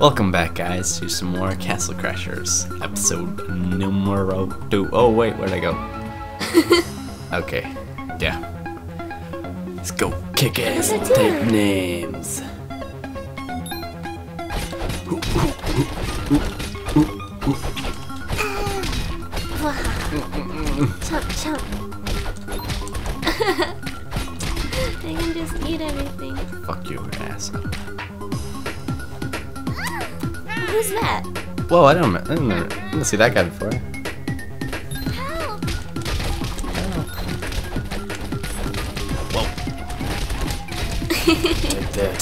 Welcome back, guys, to some more Castle Crashers, episode numero two. Oh, wait, where'd I go? okay, yeah. Let's go kick ass and take names. Chomp, chomp. I can just eat everything. Fuck you, ass. Who's that? Whoa, I don't, I didn't, I didn't see that guy before. Help! Whoa. Take that.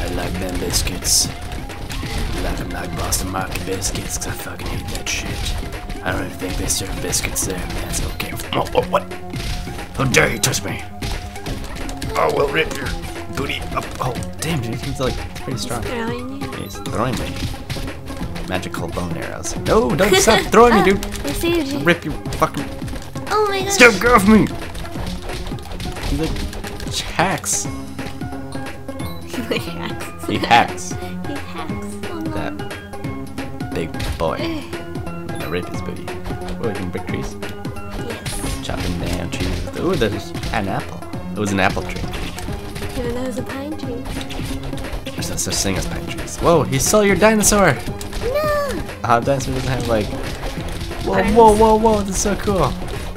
I like them biscuits. I like them like Boston Market biscuits, 'cause I fucking hate that shit. I don't even think they serve biscuits there, man. It's okay. Oh, oh, what? How dare you touch me? I will rip your booty up. Oh, damn, dude, he's like pretty strong. Throwing you. He's throwing me. Magical bone arrows. No, don't stop throwing me, dude. Oh, I saved you. Rip your fucking. Oh my god. Stop, get off me! He like hacks. he hacks. He hacks. He hacks. Oh no. That big boy. I'm gonna rip his booty. Oh, you can break trees. Yes. Chopping down trees. Ooh, there's an apple. It was an apple tree. Even though it's a pine tree. There's no such thing as pine trees. Whoa, he stole your dinosaur! No! How dinosaur doesn't have like. Whoa, whoa, whoa, whoa, that's so cool.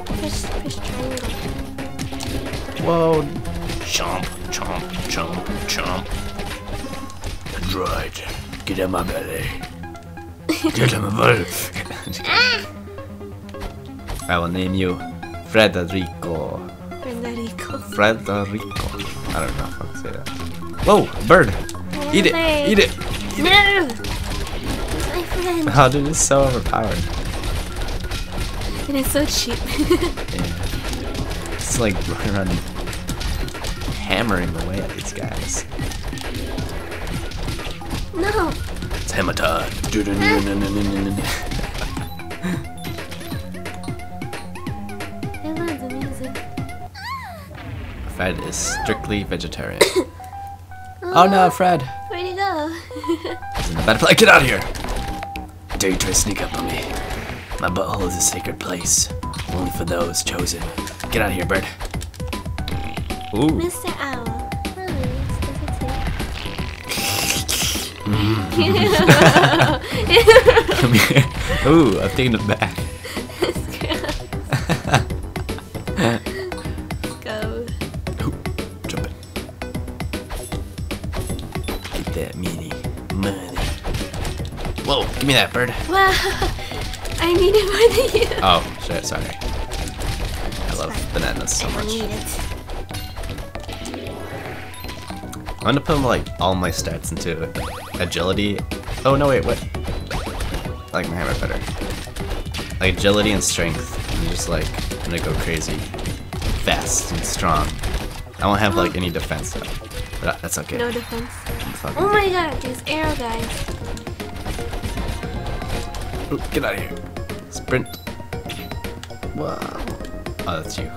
Push, push. Whoa. Chomp, chomp, chomp, chomp. Right. Get in my belly. Get in my belly. Ah! I will name you Frederico. Federico. Frederico. I don't know how to say that. Whoa, bird. Eat it. Eat it. No! My friend. Oh, dude, it's so overpowered. And it's so cheap. Yeah. It's like running around hammering away at these guys. no! It's hammer time. Fred is strictly vegetarian. oh no, oh. Fred! Where'd he go? He's in a bad place. Get out of here! Dare you try to sneak up on me? My butthole is a sacred place, only for those chosen. Get out of here, bird. Ooh. Mr. Owl. Oh, Come here. Ooh, I've taken it back. Me that bird. Wow. I need it more than you. Oh, shit, sorry. I love bananas so I much. need it. I'm gonna put like all my stats into agility. Oh no, wait, what? I like my hammer better. Like agility and strength. I'm just like gonna go crazy, fast and strong. I won't have like any defense though, but that's okay. No defense. Oh my god, these arrow guys. Ooh, get out of here! Sprint. Wow. Oh, that's you.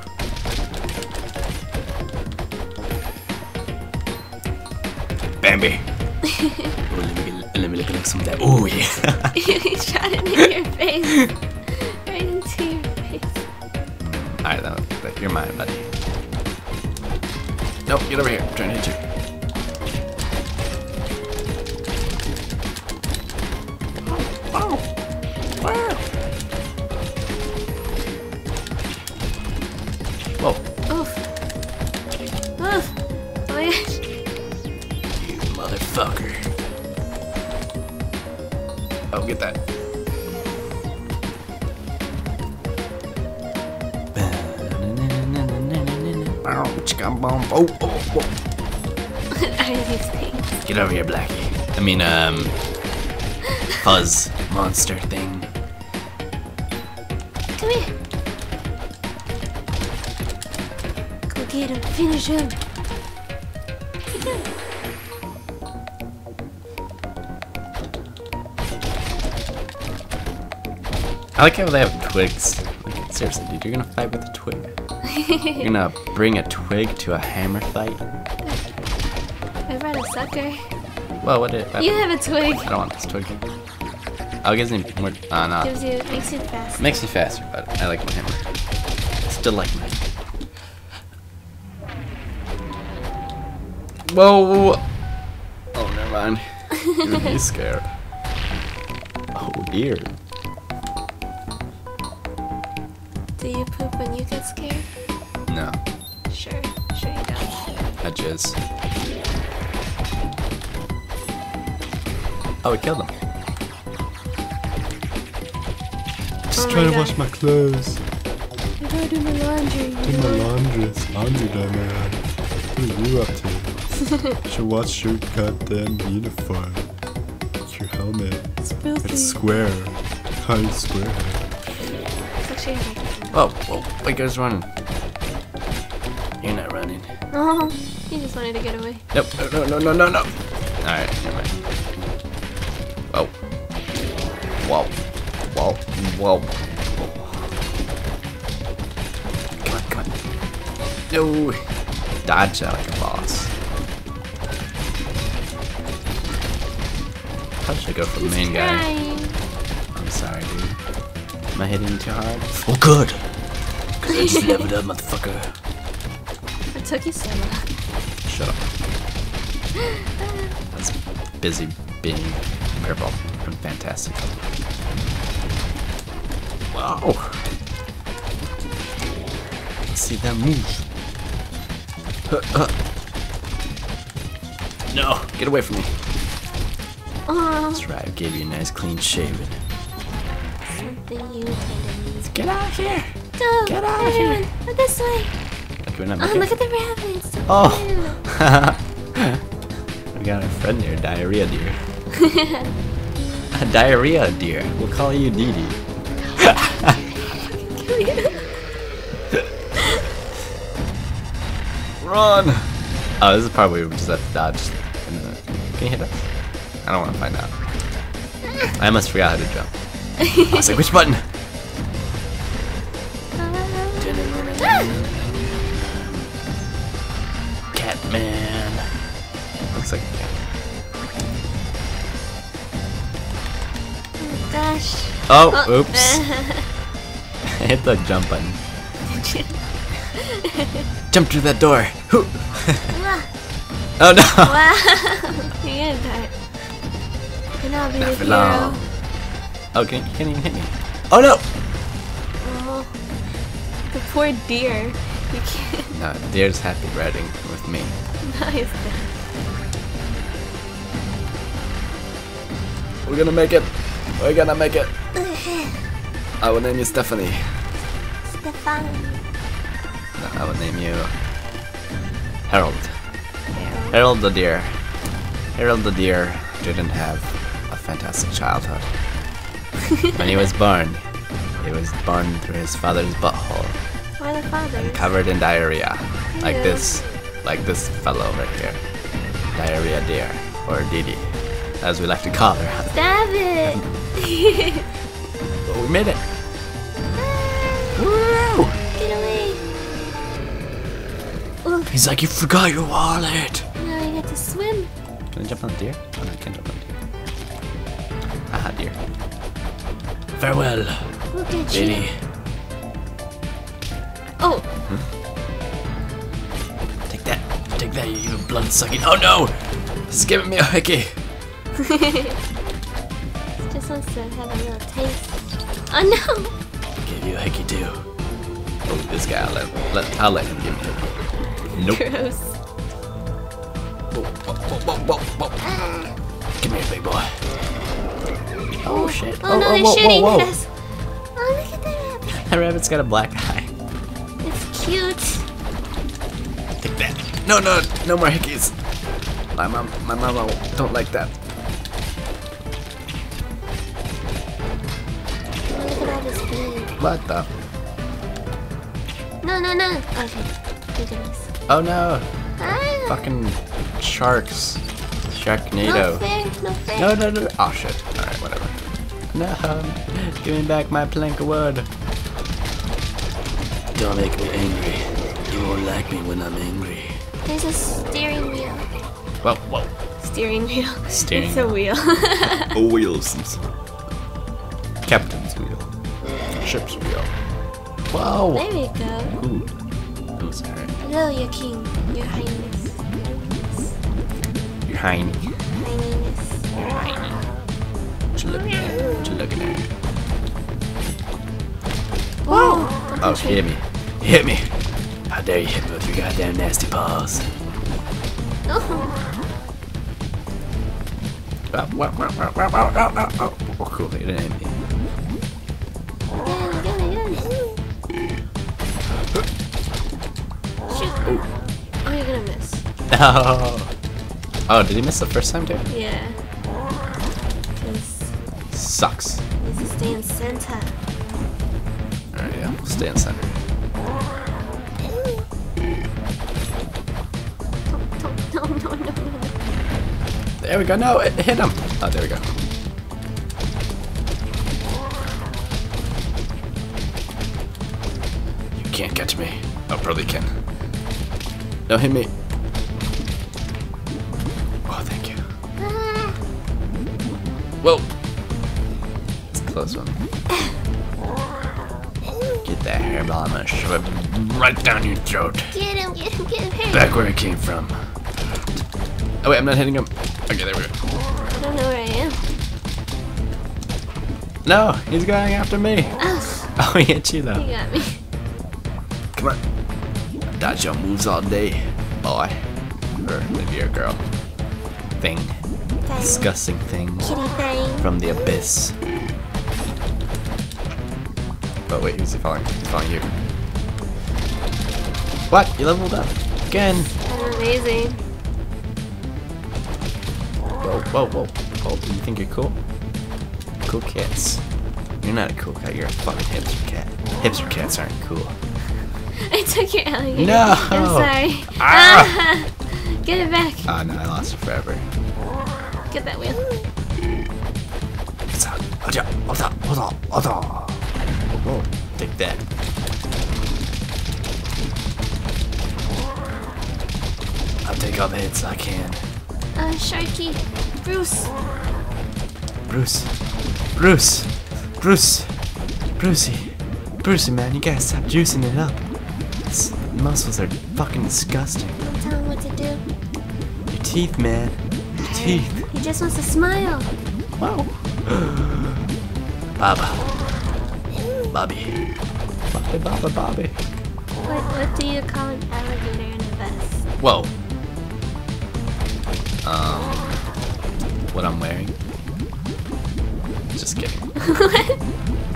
Bambi. Ooh, let me let me look at some of that. Oh yeah. he shot it in your face. Right into your face. Alright, that, that, you're mine, buddy. Nope, get over here. I'm trying to hit you. Oh, get that. Oh, oh, oh. What are these things? Get over here, Blackie. I mean, um, fuzz monster thing. Come here. Go get him. Finish him. Like how they have twigs. Like, seriously, dude, you're gonna fight with a twig. You're gonna bring a twig to a hammer fight? I brought a sucker. Well, what did You have a twig. I don't want this twig. Oh, it gives me more. Uh, no. Gives you makes you fast. Makes me faster, but I like my hammer. Still like my. Whoa! Oh, never mind. You're scared. Oh dear. Do you poop when you get scared? No, Sure, sure you don't. I jizz. Oh, we killed him. Just oh trying to wash my clothes. I gotta do my laundry. Do my laundry. It's laundry day, man. What are you up to? Should watch your goddamn uniform. Your helmet. It's filthy. It's square. How square? It's actually a Oh, whoa, whoa, wait, goes running. You're not running. Oh, he just wanted to get away. Nope, no, no, no, no, no, no. Alright, never mind. Whoa. Whoa. Whoa. Whoa. Come on, come on. No. Dodge that like a boss. How should I go for the main guy. I'm sorry, dude. Am I hitting too hard? Oh, good. I just leveled up, motherfucker. I took you so long. Shut up. That's busy being purple and fantastic. Wow. See that move. Huh, huh. No, get away from me. Oh, That's right, I gave you a nice clean shaven. something you. Get out of here! Go, Get out of here. Go this way. Like, we're not Oh, look at the rabbits. Oh. we got a friend here, diarrhea deer. diarrhea deer. We'll call you Dee Dee. Run! Oh, this is probably we just have to dodge. Can you hit us? I don't want to find out. I almost forgot how to jump. I was like, which button? Catman. Looks like a. Gosh. Oh, Oh. oops. I hit the jump button. Jump through that door. Hoo. oh no! wow. You're gonna die. And I'll be Not the for hero. long. Oh, can, you can't even hit me. Oh no! Oh, the poor deer. You can't. No, deer's happy riding with me. Nice. We're gonna make it. We're gonna make it. I will name you Stephanie. Stefan. No, I will name you Harold. Harold the deer. Harold the deer didn't have a fantastic childhood. when he was born, he was born through his father's butthole, Why the father? covered in diarrhea, like this, like this fellow right here, diarrhea deer, or Didi, as we like to call her. Stab it. But we made it. Ah. Woo! Get away. Ooh, He's like, you forgot your wallet. now you get to swim. Can I jump on the deer? Oh, no, I can't jump on the deer. Aha, deer. Farewell, Look at Didi. you. Oh, Take that. Take that, you evil blood sucking. Oh no! This is giving me a hickey. just wants to have a little taste. Oh no. Give you a hickey too. Oh, this guy, I'll let, let, I'll let him give me a hickey. Nope. Gross. Whoa, whoa, whoa, whoa. Come here, big boy. Oh shit. Oh, no, oh, oh, they're whoa, shooting whoa, at whoa. us. Oh, look at that rabbit. That rabbit's got a black eye. Cute. Take that. No, no, no more hickeys. My mom, my mama don't like that. Look at all this blood. What the? No, no, no. Okay. Look at this. Oh no! Ah. Fucking sharks. No Sharknado. fair. No fair. No, no, no. Oh shit. Alright, whatever. No, give me back my plank of wood. Don't make me angry. You won't like me when I'm angry. There's a steering wheel. Whoa, whoa. Steering wheel. Steering It's a wheel. Oh, wheels. Captain's wheel. Ship's wheel. Wow. there we go. Ooh. Ooh, sorry. Hello, your king. Your highness. You're hiding. Highness. You're hiding. What you looking at? What you looking at? Whoa! Oh, hit me. Hit me. How dare you hit me with your goddamn nasty paws. Oh. Oh, wow, wow, wow, wow, wow, wow, wow, wow. Oh, cool. It didn't hit me. Shoot. Oh, you're gonna miss. Oh. Oh, did he miss the first time too? Yeah. Because Sucks. needs to stay in center. Alright, yeah. We'll stay in center. No, no, no, no, no. There we go. No, it hit him. Oh, there we go. You can't catch me. Oh, probably can. Don't hit me. Oh, thank you. Whoa. It's a close one. Get that hairball. I'm gonna shove it right down your throat. Get him, get him, get him. Back where it came from. Oh, wait, I'm not hitting him. Okay, there we go. I don't know where I am. No, he's going after me. Oh, Oh, he hit you he though. got me. Come on. Dodge your moves all day, boy. Or maybe a girl. Thing. Thing. Disgusting thing Kitty thing. from the abyss. Oh wait, who's he following? He's following you. What? You leveled up again? That's amazing. Whoa, whoa, whoa. Oh, you think you're cool? Cool cats. You're not a cool cat, you're a fucking hipster cat. Hipster cats aren't cool. I took your alligator. No. I'm sorry. Ah. Get it back. Oh no, I lost it forever. Get that wheel. It's out. Hold on, hold on, hold on, hold on. Whoa, take that. I'll take all the hits I can. Uh, Sharky. Bruce. Bruce. Bruce. Bruce. Brucey. Brucey, man, you gotta stop juicing it up. His muscles are fucking disgusting. Don't tell him what to do. Your teeth, man. Your teeth. He just wants to smile. Wow. Baba. Bobby. Bobby, Baba, Bobby. What, what do you call an alligator in a vest? Whoa. Um, what I'm wearing? Just kidding. what?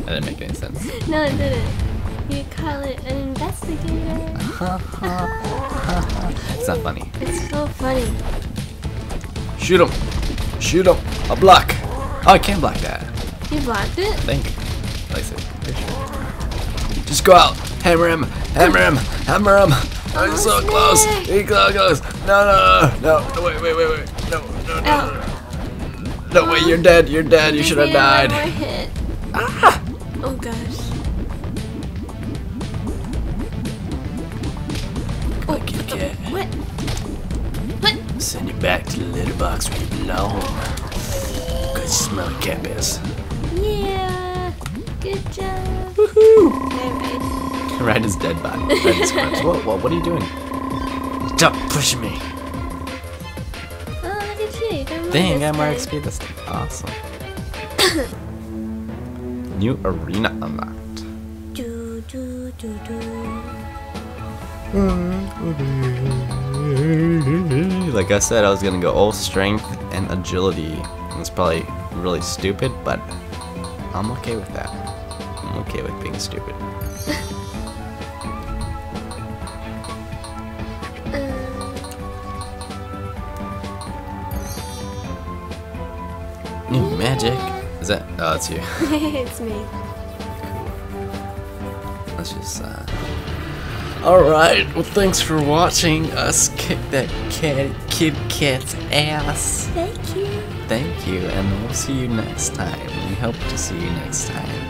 That didn't make any sense. No, it didn't. You call it an investigator. It's not funny. It's so funny. Shoot him. Shoot him. A block. Oh, I can block that. You blocked it? I think. I'm. Just go out. Hammer him. Hammer him. Hammer him. Oh, he's so close. there. He's so close. No, no, no, no. No, wait, wait, wait, wait. No, no, no. Ow. No, wait, you're dead. You're dead. You should have needed one died. more hit. Ah! Oh gosh. Come on, kitty cat. What? What? Send you back to the litter box where you belong. Good smelly cat piss. Yeah. Good job. Woohoo! Alright. Right his dead body. Whoa, whoa, what are you doing? Stop pushing me. Oh, look at you. Got Dang, I this got more. XP this time. Awesome. New arena unlocked. Do, do, do, do. Like I said, I was gonna go all strength and agility. It's probably really stupid, but I'm okay with that. I'm okay with being stupid. New magic. Is that? Oh, it's you. it's me. Let's just, uh. Alright, well, thanks for watching us kick that cat, kid cat's ass. Thank you. Thank you, and we'll see you next time. We hope to see you next time.